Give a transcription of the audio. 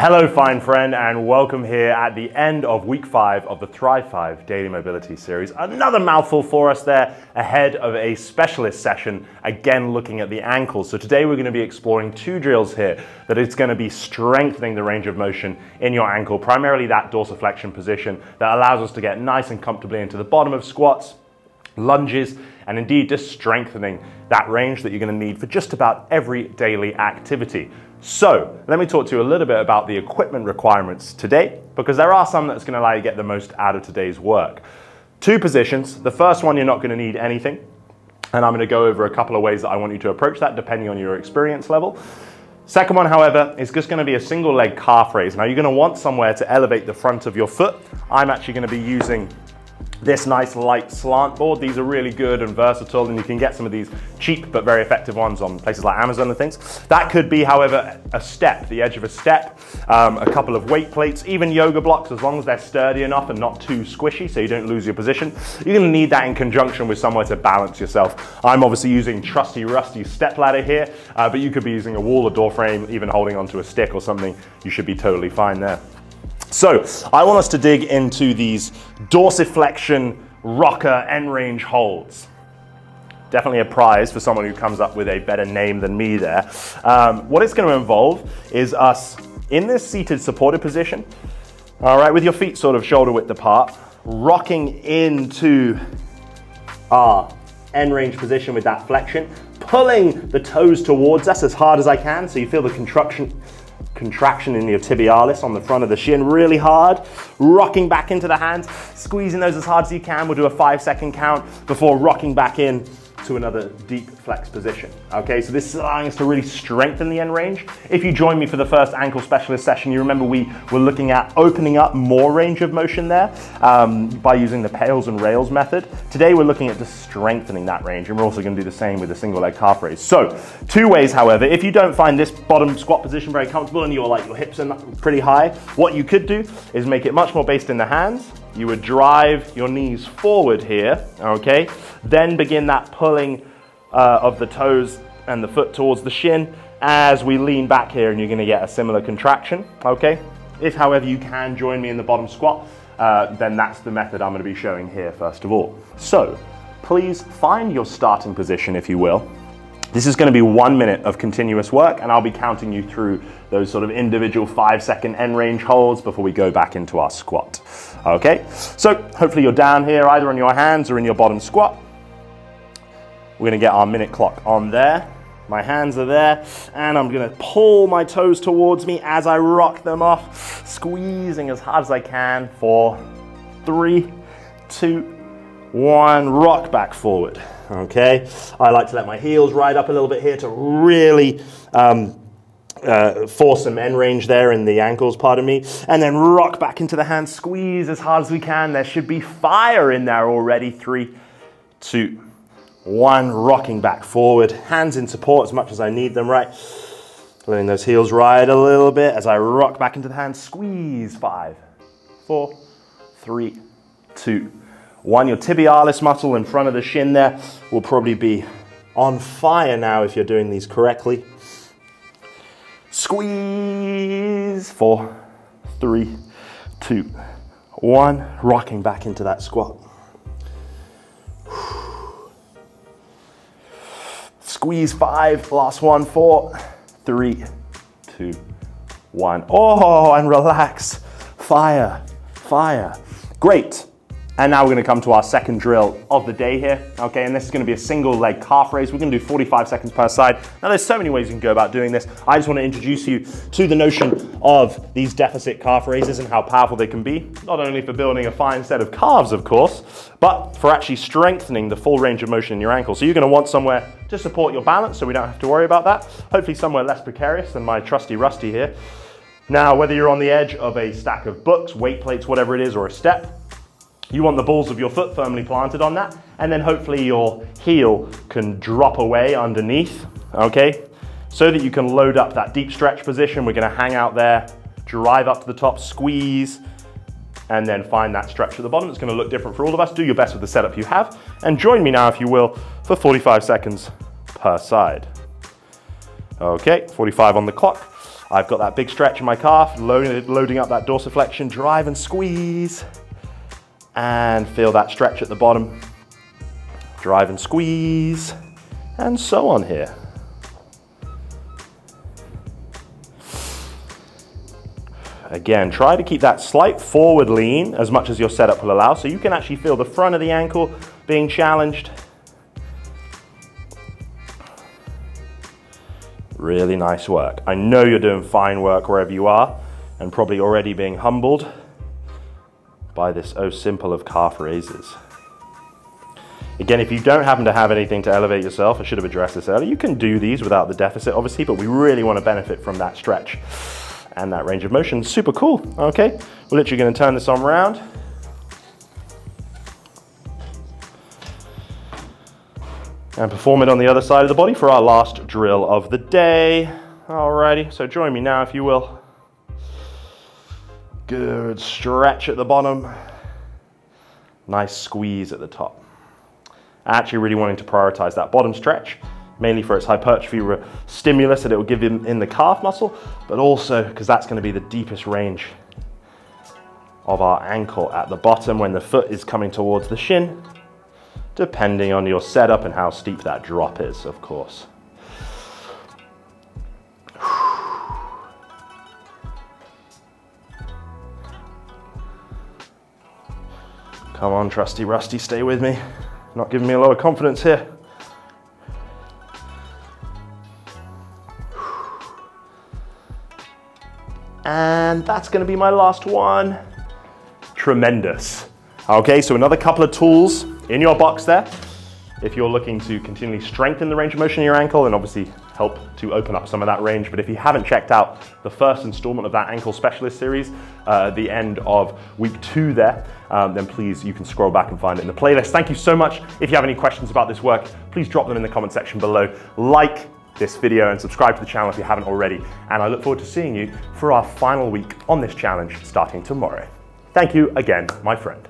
Hello, fine friend, and welcome here at the end of week five of the Thrive 5 Daily Mobility Series. Another mouthful for us there ahead of a specialist session, again looking at the ankles. So today we're going to be exploring two drills here that going to be strengthening the range of motion in your ankle, primarily that dorsiflexion position that allows us to get nice and comfortably into the bottom of squats, lunges, and indeed just strengthening that range that you're going to need for just about every daily activity. So let me talk to you a little bit about the equipment requirements today, because there are some that's going to allow you to get the most out of today's work. Two positions. The first one, you're not going to need anything. And I'm going to go over a couple of ways that I want you to approach that depending on your experience level. Second one, however, is just going to be a single leg calf raise. Now you're going to want somewhere to elevate the front of your foot. I'm actually going to be using this nice light slant board. These are really good and versatile and you can get some of these cheap but very effective ones on places like Amazon and things. That could be, however, a step, the edge of a step, um, a couple of weight plates, even yoga blocks, as long as they're sturdy enough and not too squishy so you don't lose your position. You're gonna need that in conjunction with somewhere to balance yourself. I'm obviously using trusty rusty step ladder here, uh, but you could be using a wall or door frame, even holding onto a stick or something. You should be totally fine there. So I want us to dig into these dorsiflexion rocker end range holds. Definitely a prize for someone who comes up with a better name than me there. Um, what it's going to involve is us in this seated supported position, all right, with your feet sort of shoulder width apart, rocking into our end range position with that flexion, pulling the toes towards us as hard as I can so you feel the contraction contraction in your tibialis on the front of the shin really hard, rocking back into the hands, squeezing those as hard as you can. We'll do a five second count before rocking back in to another deep flex position. Okay, so this is allowing us to really strengthen the end range. If you join me for the first ankle specialist session, you remember we were looking at opening up more range of motion there um, by using the pails and rails method. Today we're looking at just strengthening that range and we're also gonna do the same with a single leg calf raise. So two ways, however, if you don't find this bottom squat position very comfortable and you're like your hips are pretty high, what you could do is make it much more based in the hands you would drive your knees forward here, okay? Then begin that pulling uh, of the toes and the foot towards the shin as we lean back here and you're gonna get a similar contraction, okay? If, however, you can join me in the bottom squat, uh, then that's the method I'm gonna be showing here first of all. So, please find your starting position, if you will, this is gonna be one minute of continuous work and I'll be counting you through those sort of individual five second end range holds before we go back into our squat. Okay, so hopefully you're down here either on your hands or in your bottom squat. We're gonna get our minute clock on there. My hands are there and I'm gonna pull my toes towards me as I rock them off, squeezing as hard as I can for three, two, one, rock back forward okay? I like to let my heels ride up a little bit here to really um, uh, force some end range there in the ankles, pardon me, and then rock back into the hands, squeeze as hard as we can. There should be fire in there already. Three, two, one, rocking back forward, hands in support as much as I need them, right? Letting those heels ride a little bit as I rock back into the hands, squeeze, five, four, three, two, one, your tibialis muscle in front of the shin there will probably be on fire now if you're doing these correctly. Squeeze, four, three, two, one. Rocking back into that squat. Squeeze five, last one, four, three, two, one. Oh, and relax. Fire, fire. Great. And now we're gonna come to our second drill of the day here, okay? And this is gonna be a single leg calf raise. We're gonna do 45 seconds per side. Now there's so many ways you can go about doing this. I just wanna introduce you to the notion of these deficit calf raises and how powerful they can be, not only for building a fine set of calves, of course, but for actually strengthening the full range of motion in your ankle. So you're gonna want somewhere to support your balance so we don't have to worry about that. Hopefully somewhere less precarious than my trusty Rusty here. Now, whether you're on the edge of a stack of books, weight plates, whatever it is, or a step, you want the balls of your foot firmly planted on that, and then hopefully your heel can drop away underneath, okay? So that you can load up that deep stretch position. We're gonna hang out there, drive up to the top, squeeze, and then find that stretch at the bottom. It's gonna look different for all of us. Do your best with the setup you have, and join me now, if you will, for 45 seconds per side. Okay, 45 on the clock. I've got that big stretch in my calf, loading, loading up that dorsiflexion, drive and squeeze, and feel that stretch at the bottom. Drive and squeeze, and so on here. Again, try to keep that slight forward lean as much as your setup will allow so you can actually feel the front of the ankle being challenged. Really nice work. I know you're doing fine work wherever you are and probably already being humbled by this oh simple of calf raises. Again, if you don't happen to have anything to elevate yourself, I should have addressed this earlier, you can do these without the deficit obviously, but we really want to benefit from that stretch and that range of motion. Super cool, okay? We're literally gonna turn this on around. And perform it on the other side of the body for our last drill of the day. Alrighty, so join me now if you will. Good stretch at the bottom. Nice squeeze at the top. Actually really wanting to prioritize that bottom stretch mainly for its hypertrophy stimulus that it will give in, in the calf muscle, but also because that's going to be the deepest range of our ankle at the bottom when the foot is coming towards the shin, depending on your setup and how steep that drop is, of course. Come on, trusty Rusty, stay with me. Not giving me a lot of confidence here. And that's gonna be my last one. Tremendous. Okay, so another couple of tools in your box there. If you're looking to continually strengthen the range of motion in your ankle and obviously help to open up some of that range. But if you haven't checked out the first installment of that ankle specialist series uh, at the end of week two there, um, then please you can scroll back and find it in the playlist. Thank you so much. If you have any questions about this work, please drop them in the comment section below. Like, this video and subscribe to the channel if you haven't already. And I look forward to seeing you for our final week on this challenge starting tomorrow. Thank you again, my friend.